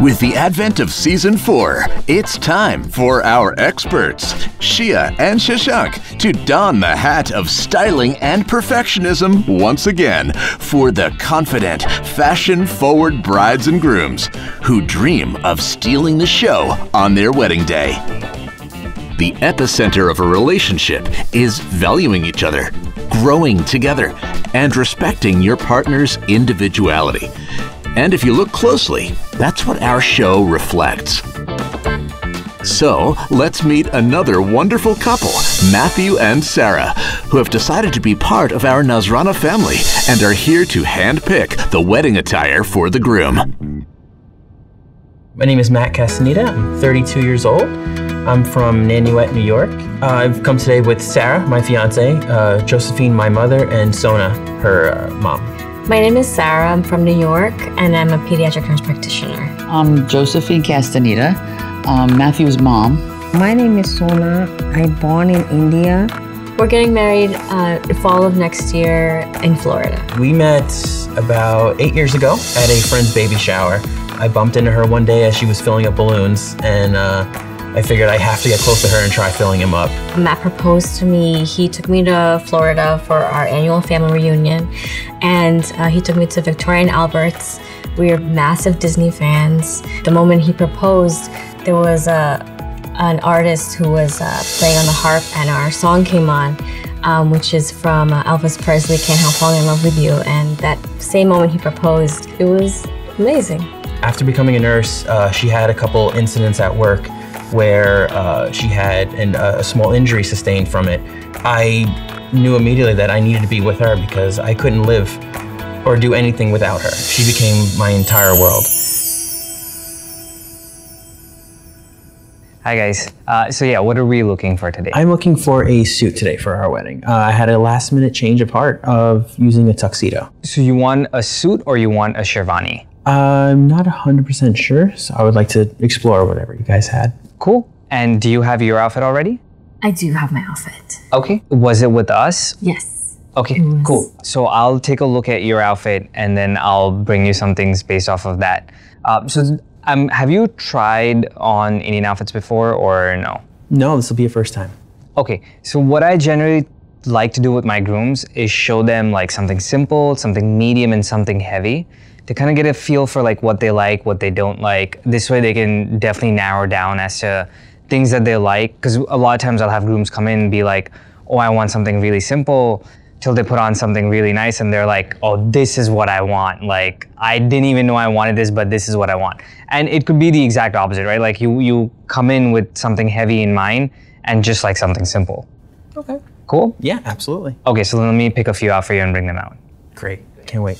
With the advent of season four, it's time for our experts, Shia and Shashank, to don the hat of styling and perfectionism once again for the confident, fashion forward brides and grooms who dream of stealing the show on their wedding day. The epicenter of a relationship is valuing each other, growing together, and respecting your partner's individuality. And if you look closely, that's what our show reflects. So let's meet another wonderful couple, Matthew and Sarah, who have decided to be part of our Nazranaa family and are here to handpick the wedding attire for the groom. My name is Matt Castaneda. I'm 32 years old. I'm from Nanuet, New York. Uh, I've come today with Sarah, my fiance, uh, Josephine, my mother, and Sona, her uh, mom. My name is Sarah. I'm from New York, and I'm a pediatric nurse practitioner. I'm Josephine Castaneda, um, Matthew's mom. My name is Sona. I'm born in India. We're getting married uh, fall of next year in Florida. We met about eight years ago at a friend's baby shower. I bumped into her one day as she was filling up balloons, and uh, I figured I have to get close to her and try filling him up. Matt proposed to me. He took me to Florida for our annual family reunion, and uh, he took me to Victoria and Albert's. We are massive Disney fans. The moment he proposed, there was a an artist who was uh, playing on the harp, and our song came on, um, which is from uh, Elvis Presley, "Can't Help Falling in Love with You." And that same moment he proposed, it was amazing. After becoming a nurse, uh, she had a couple incidents at work where uh, she had an, a small injury sustained from it. I knew immediately that I needed to be with her because I couldn't live or do anything without her. She became my entire world. Hi guys. Uh, so yeah, what are we looking for today? I'm looking for a suit today for our wedding. Uh, I had a last minute change of heart of using a tuxedo. So you want a suit or you want a sherwani? I'm not 100% sure, so I would like to explore whatever you guys had. Cool. And do you have your outfit already? I do have my outfit. Okay. Was it with us? Yes. Okay, was. cool. So I'll take a look at your outfit and then I'll bring you some things based off of that. Uh, so um, have you tried on Indian outfits before or no? No, this will be a first time. Okay, so what I generally like to do with my grooms is show them like something simple, something medium, and something heavy to kind of get a feel for like what they like, what they don't like. This way they can definitely narrow down as to things that they like. Because a lot of times I'll have grooms come in and be like, oh, I want something really simple till they put on something really nice and they're like, oh, this is what I want. Like, I didn't even know I wanted this, but this is what I want. And it could be the exact opposite, right? Like you, you come in with something heavy in mind and just like something simple. Okay. Cool? Yeah, absolutely. Okay, so let me pick a few out for you and bring them out. Great. Can't wait.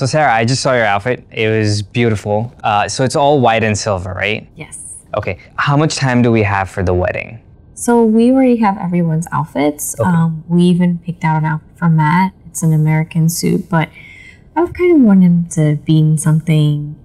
So Sarah, I just saw your outfit. It was beautiful. Uh, so it's all white and silver, right? Yes. Okay. How much time do we have for the wedding? So we already have everyone's outfits. Okay. Um, we even picked out an outfit for Matt. It's an American suit, but I've kind of wanted him to be in something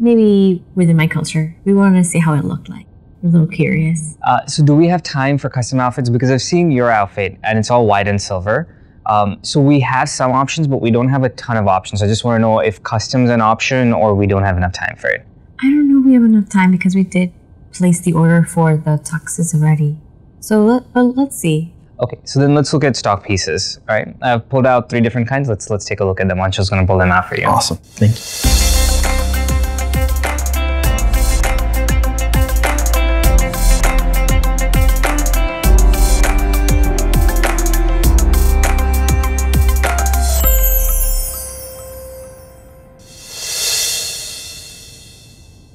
maybe within my culture. We wanted to see how it looked like. We're a little curious. Uh, so do we have time for custom outfits? Because I've seen your outfit and it's all white and silver. Um, so we have some options, but we don't have a ton of options. I just want to know if custom's an option or we don't have enough time for it. I don't know if we have enough time because we did place the order for the tuxes already. So let, but let's see. Okay, so then let's look at stock pieces. All right, I've pulled out three different kinds. Let's let's take a look at them. Anshul's going to pull them out for you. Awesome. Thank you.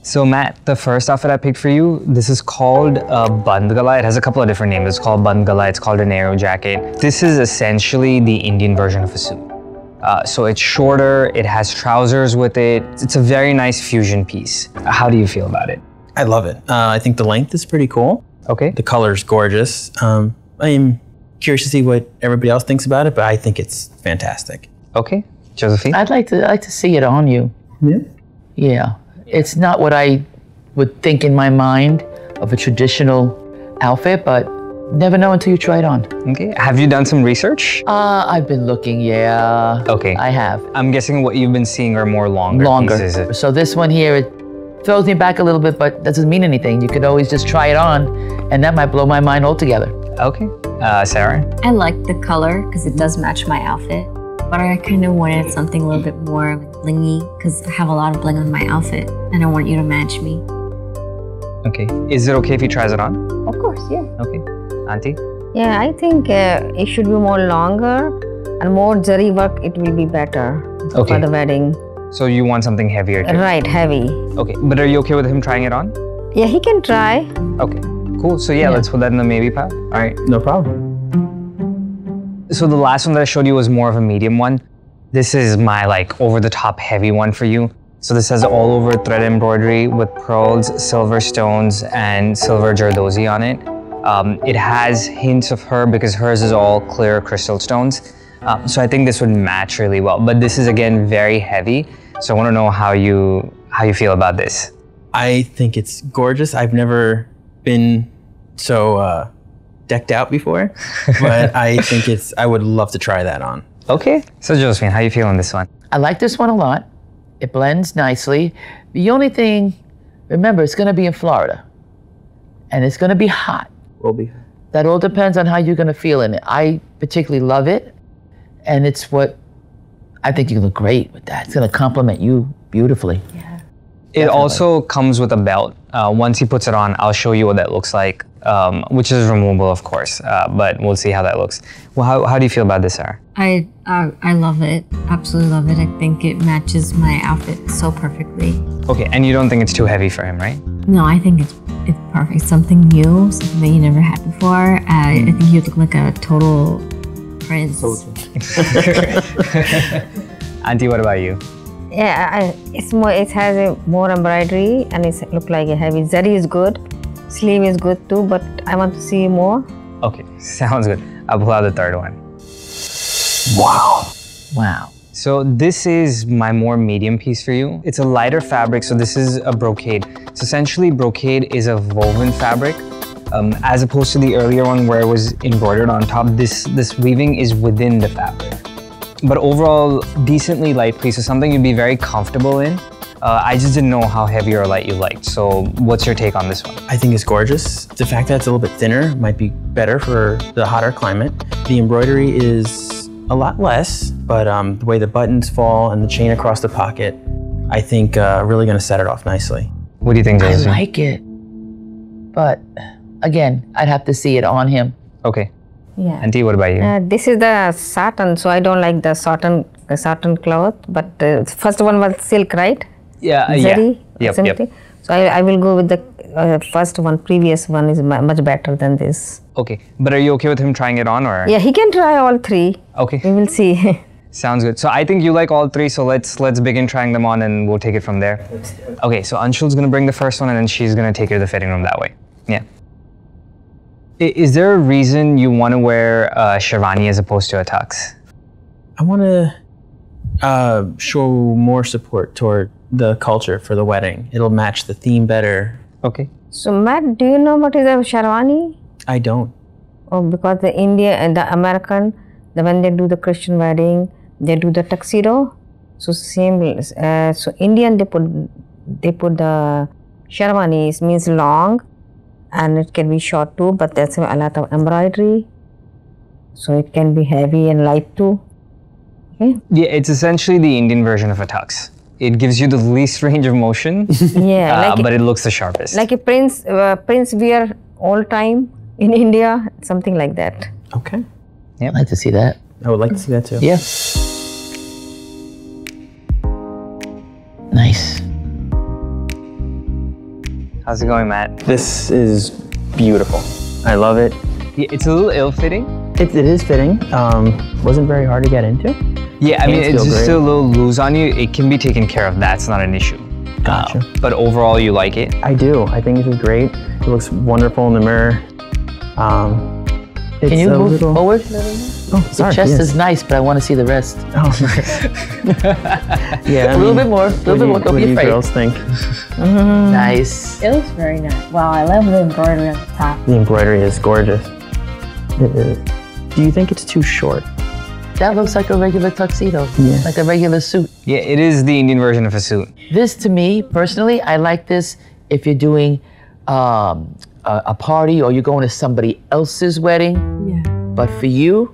So Matt, the first outfit I picked for you, this is called a bandgala. It has a couple of different names. It's called bandgala. It's called a Nehru jacket. This is essentially the Indian version of a suit. Uh, so it's shorter. It has trousers with it. It's a very nice fusion piece. How do you feel about it? I love it. Uh, I think the length is pretty cool. Okay. The color's gorgeous. Um, I am curious to see what everybody else thinks about it, but I think it's fantastic. Okay. Josephine. I'd like to I'd like to see it on you. Yeah. Yeah. It's not what I would think in my mind of a traditional outfit, but Never know until you try it on. Okay. Have you done some research? Uh, I've been looking, yeah. Okay. I have. I'm guessing what you've been seeing are more longer. Longer. pieces. So this one here, it throws me back a little bit, but doesn't mean anything. You could always just try it on, and that might blow my mind altogether. Okay. Uh, Sarah? I like the color because it does match my outfit, but I kind of wanted something a little bit more like blingy because I have a lot of bling on my outfit and I want you to match me. Okay. Is it okay if he tries it on? Of course, yeah. Okay. Auntie? Yeah, I think uh, it should be more longer and more zari work. It will be better Okay. for the wedding. So you want something heavier too? Right, heavy. Okay. But are you okay with him trying it on? Yeah, he can try. Okay. Cool. So yeah, Yeah. let's put that in the maybe pile. All right, no problem. So the last one that I showed you was more of a medium one. This is my like over the top heavy one for you. So this has all over thread embroidery with pearls, silver stones, and silver zardozi on it. Um, it has hints of her because hers is all clear crystal stones. Um, so I think this would match really well. But this is again very heavy. So I want to know how you how you feel about this. I think it's gorgeous. I've never been so uh, decked out before, but I think it's. I would love to try that on. Okay. So Josephine, how are you feeling this one? I like this one a lot. It blends nicely. The only thing, remember, it's going to be in Florida, and it's going to be hot. We'll be. That all depends on how you're going to feel in it. I particularly love it, and it's what I think you look great with that. It's going to complement you beautifully. Yeah. It also comes with a belt. Uh, once he puts it on, I'll show you what that looks like, um, which is removable, of course, uh, but we'll see how that looks. Well, how, how do you feel about this, Sarah? I uh, I love it. Absolutely love it. I think it matches my outfit so perfectly. Okay, and you don't think it's too heavy for him, right? No, I think it's it's perfect. Something new, something that you never had before. Uh, I think you look like a total prince. Total. Auntie, what about you? Yeah, I, it's more. It has a more embroidery and it look like a heavy. Zari is good, sleeve is good too, but I want to see more. Okay, sounds good. I'll pull out the third one. Wow. Wow. So this is my more medium piece for you. It's a lighter fabric, so this is a brocade. So essentially, brocade is a woven fabric, um, as opposed to the earlier one where it was embroidered on top. This this weaving is within the fabric. But overall, decently light piece, so something you'd be very comfortable in. Uh, I just didn't know how heavy or light you liked. So what's your take on this one? I think it's gorgeous. The fact that it's a little bit thinner might be better for the hotter climate. The embroidery is a lot less, but um, the way the buttons fall and the chain across the pocket, I think uh, really going to set it off nicely. What do you think, I like it. But again, I'd have to see it on him. Okay. Yeah. Auntie, what about you? Uh, this is the satin, so I don't like the satin satin cloth. But uh, first one was silk, right? Yeah, uh, Zari, Yep, yep. So I, I will go with the uh, first one. Previous one is much better than this. Okay. But are you okay with him trying it on or? Yeah, he can try all three. Okay. We will see. Sounds good. So I think you like all three. So let's let's begin trying them on, and we'll take it from there. Okay. So Anshul's gonna bring the first one, and then she's gonna take you to the fitting room that way. Yeah. I- Is there a reason you want to wear a sherwani as opposed to a tux? I want to uh, show more support toward the culture for the wedding. It'll match the theme better. Okay. so Matt, do you know what is a sherwani? I don't. Oh, because the India and the American, the when they do the Christian wedding, they do the tuxedo. So same. Uh, so Indian they put they put the sherwani it means long, and it can be short too. But there's a lot of embroidery, so it can be heavy and light too. Okay. Yeah, it's essentially the Indian version of a tux. It gives you the least range of motion, Yeah, uh, like but it looks the sharpest. like a prince uh, prince wear all time in India, something like that. Okay. I'd like to see that. I would like to see that too. Yeah. Nice. How's it going, Matt? This is beautiful. I love it. Yeah, it's a little ill-fitting. It, it is fitting. Um, wasn't very hard to get into. Yeah, I mean, it's just great. a little loose on you. It can be taken care of. That's not an issue. Gotcha. Uh, but overall, you like it. I do. I think this is great. It looks wonderful in the mirror. Um, it's Can you a move little- forward? Oh, sorry. The chest yes. is nice, but I want to see the rest. Oh, nice. yeah, A little bit more, a little bit more. Don't what be do you afraid. girls think? Nice. It looks very nice. Wow, I love the embroidery on the top. The embroidery is gorgeous. It is. Do you think it's too short? That looks like a regular tuxedo, Yeah. like a regular suit. Yeah, it is the Indian version of a suit. This, to me personally, I like this if you're doing um, a, a party or you're going to somebody else's wedding. Yeah. But for you,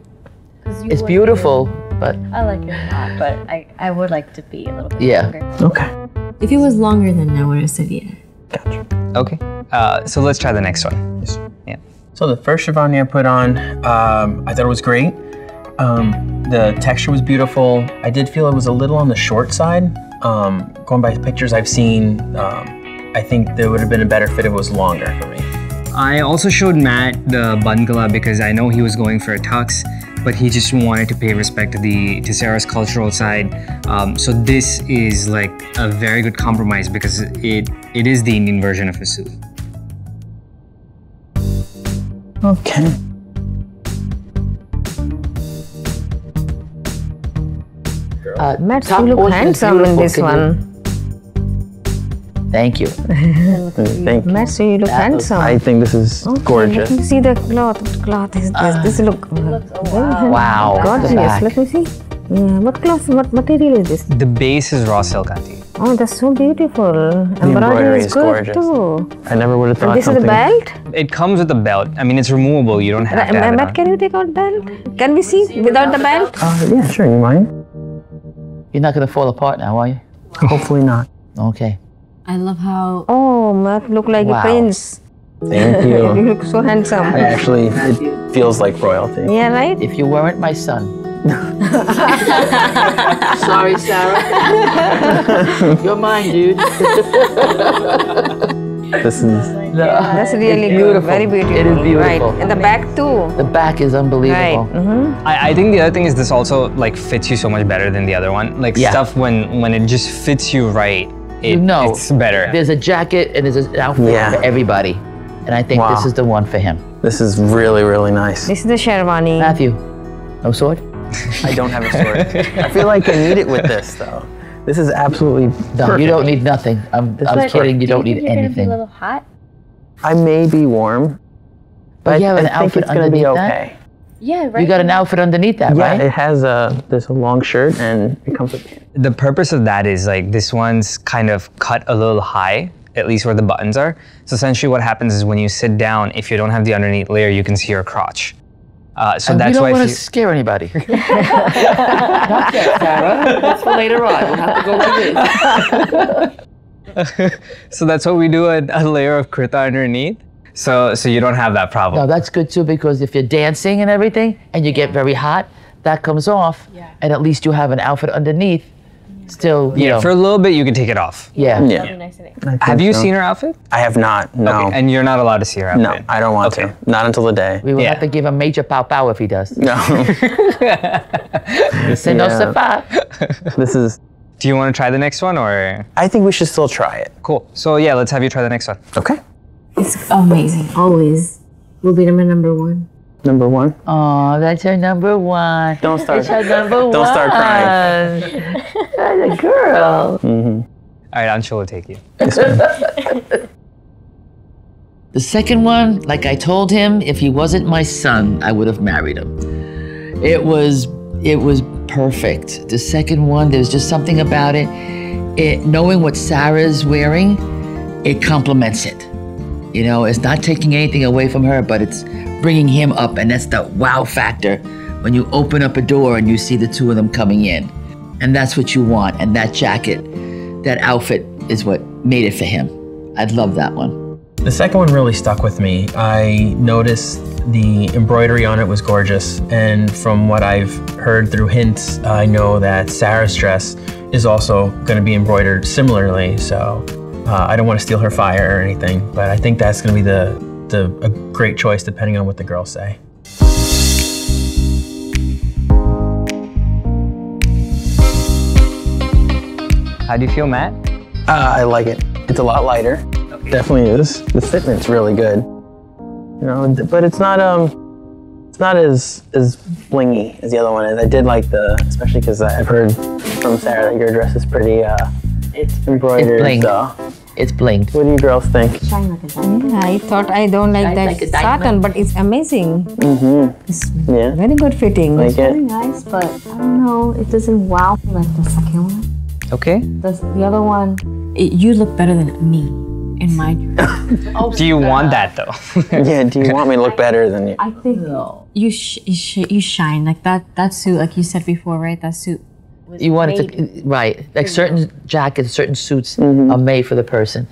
it's beautiful. But I like it a lot, but I, I would like to be a little bit Yeah. longer. Okay. If it was longer, then I would have said yeah. Gotcha. Okay. Uh, so let's try the next one. Yes. Yeah. So the first sherwani I put on, um, I thought it was great. Um, the texture was beautiful. I did feel it was a little on the short side. Um, going by pictures I've seen, um, I think there would have been a better fit if it was longer for me. I also showed Matt the bandgala because I know he was going for a tux, but he just wanted to pay respect to the to Sarah's cultural side. Um, so this is like a very good compromise because it it is the Indian version of a suit. Okay. Uh, Matt, top you look handsome in this one. Thank you. Thank you. Matt, so you look That looks- handsome. I think this is Okay, gorgeous. Let me see the cloth. What cloth is this? this look very Wow. the gorgeous. Let me see. Yeah, what cloth? What material is this? The base is raw silk, auntie. Oh, that's so beautiful. embroidery Embroidery is is good gorgeous. too. I never would have thought And this is something. the belt. It comes with a belt. I mean, it's removable. You don't have to have it Matt, on. can you take out belt? Can we see without the belt? Uh, yeah, sure. You mind? You're not gonna fall apart now, are you? Hopefully not. Okay. I love how Oh, Matt, look like Wow. a prince. Thank You you. look so handsome. I actually, it feels like royalty. Yeah, right? If you weren't my son. Sorry, Sarah. You're mine, dude. This is That's really good. beautiful. Very beautiful. It is beautiful. Right. And the back too. The back is Right. unbelievable. Mm-hmm. I, I think the other thing is this also like fits you so much better than the other one. Like Yeah. stuff when when it just fits you right, it, You know, it's better. There's a jacket and there's an outfit Yeah. for everybody. And I think this is the one for him. this is really really nice. This is the Sherwani. Matthew, no sword? I don't have a sword. I feel like I need it with this though. This is absolutely dumb. perfect. you don't need nothing. I'm, I'm But kidding. You Do don't think need you're gonna be anything. a little hot? I may be warm, But you have an I think outfit it's gonna be underneath that? okay. Yeah, right. You got an outfit underneath that, right? Yeah, right? it has a there's a long shirt and it comes with pants. the purpose of that is like this one's kind of cut a little high, at least where the buttons are. So essentially, what happens is when you sit down, if you don't have the underneath layer, you can see your crotch. Uh, so And we that's don't why. want to scare anybody. Not yet, Sarah. That's for later on. We'll have to go with this. so that's why we do a, a layer of kurta underneath. So so you don't have that problem. No, that's good too because if you're dancing and everything and you get very hot, that comes off, and at least you have an outfit underneath. Still, you yeah, know, for a little bit you can take it off. yeah. Yeah. Nice and I Have you so. seen her outfit? I have not. No. Okay, and you're not allowed to see her outfit. no, I don't want Okay. to. Not until the day. We will Yeah. have to give a major pow pow if he does. No. Say no, Yeah. Safa. this is. Do you want to try the next one or? I think we should still try it. Cool. So yeah, let's have you try the next one. Okay. it's amazing. Always will be my number one. Number one. Oh, that's your number one. Don't start. It's her number one. Don't start crying. That's a girl. Mm-hmm. All right, Anshu will take you. The second one, like I told him, if he wasn't my son, I would have married him. It was it was perfect. The second one, there's just something about it. It knowing what Sarah's wearing, it complements it. You know, it's not taking anything away from her, but it's bringing him up, and that's the wow factor when you open up a door and you see the two of them coming in. And that's what you want. And that jacket, that outfit is what made it for him. I'd love that one. The second one really stuck with me. I noticed the embroidery on it was gorgeous, and from what I've heard through hints, I know that Sarah's dress is also going to be embroidered similarly. So uh, I don't want to steal her fire or anything, but I think that's going to be the the a great choice depending on what the girls say. How do you feel, Matt? Uh, I like it. It's a lot lighter. Definitely is. The fitment's really good. You know, but it's not um, it's not as as blingy as the other one is. I did like the, especially because I've heard from Sarah that your dress is pretty uh, It's embroidered. It's bling. so It's blinged. What do you girls think? Shine like a diamond. I thought I don't like Shine that like satin, but it's amazing. Mm-hmm. It's Yeah. very good fitting. Like Very it? nice, but I don't know. It doesn't wow me like the second one. Okay. The, the other one, it, you look better than me in my. Oh do you want that though? Yeah, do you want me to look better than you? I think you sh- you, sh- you shine like that. That suit, like you said before, right? That suit. Was You want it made- to, right? Like certain jackets, certain suits Mm-hmm. are made for the person.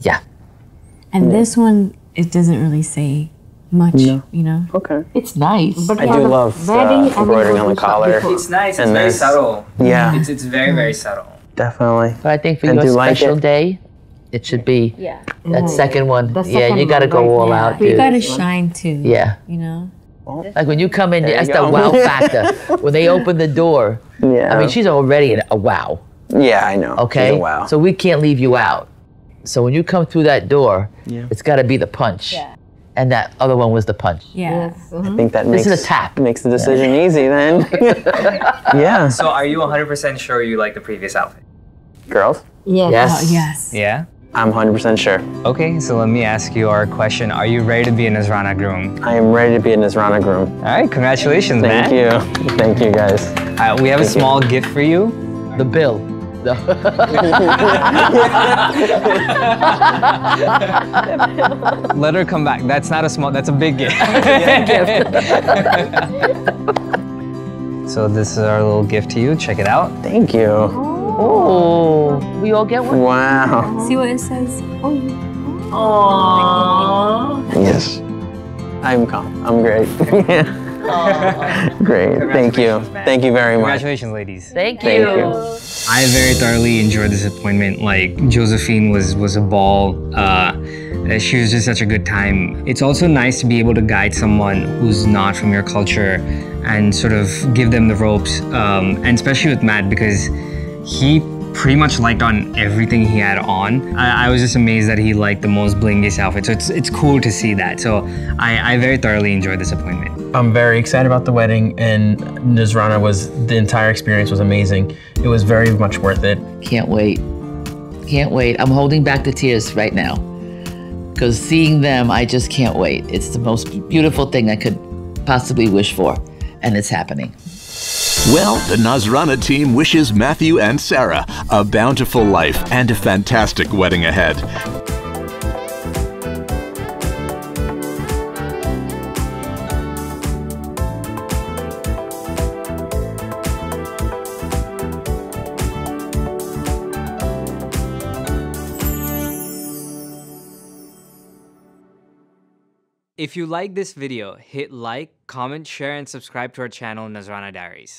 Yeah. And this one, it doesn't really say much. You know. Okay. It's nice. But I yeah, do the love uh, wedding, embroidering on the collar. It's nice. It's And very this- subtle. Yeah, It's it's very very subtle. definitely. But I think for And your do you like special it? day, it should be Yeah. that second one. The yeah, second you got to go all yeah. out, We dude. gotta shine too. yeah. You know. Oh. Like when you come in, There that's the wow factor. when they open the door, Yeah. I mean, she's already a wow. yeah, I know. Okay. a wow. So we can't leave you out. So when you come through that door, Yeah. it's got to be the punch. Yeah. And that other one was the punch. Yeah. I mm-hmm. think that This makes is a tap. makes the decision easy then. yeah. So are you 100% sure you like the previous outfit? Girls, Yes. Yes. Oh, yes. Yeah. I'm 100% sure. Okay, so let me ask you our question. Are you ready to be a Nazranaa groom? I am ready to be a Nazranaa groom. All right, congratulations, Thank man. you. Thank you guys. Uh, we have a Thank you. small gift for you. The bill. The- Let her come back. That's not a small, that's a big gift. so this is our little gift to you. Check it out. Thank you. Oh, we all get one. Wow. See what it says? Oh yes. I'm calm. I'm great. great. Thank you. Thank you very much. Congratulations, ladies. Thank you. Thank you. I very thoroughly enjoyed this appointment. Like Josephine was was a ball. Uh, she was just such a good time. It's also nice to be able to guide someone who's not from your culture and sort of give them the ropes. Um, and especially with Matt because he pretty much liked on everything he had on. I, I was just amazed that he liked the most blingiest outfit. So it's it's cool to see that. So I, I very thoroughly enjoyed this appointment. I'm very excited about the wedding, and Nazranaa was the entire experience was amazing. It was very much worth it. Can't wait. Can't wait. I'm holding back the tears right now. Because seeing them, I just can't wait. It's the most beautiful thing I could possibly wish for. And it's happening. Well, the Nazranaa team wishes Matthew and Sarah a bountiful life and a fantastic wedding ahead. If you like this video, hit like, comment, share, and subscribe to our channel Nazranaa Diaries.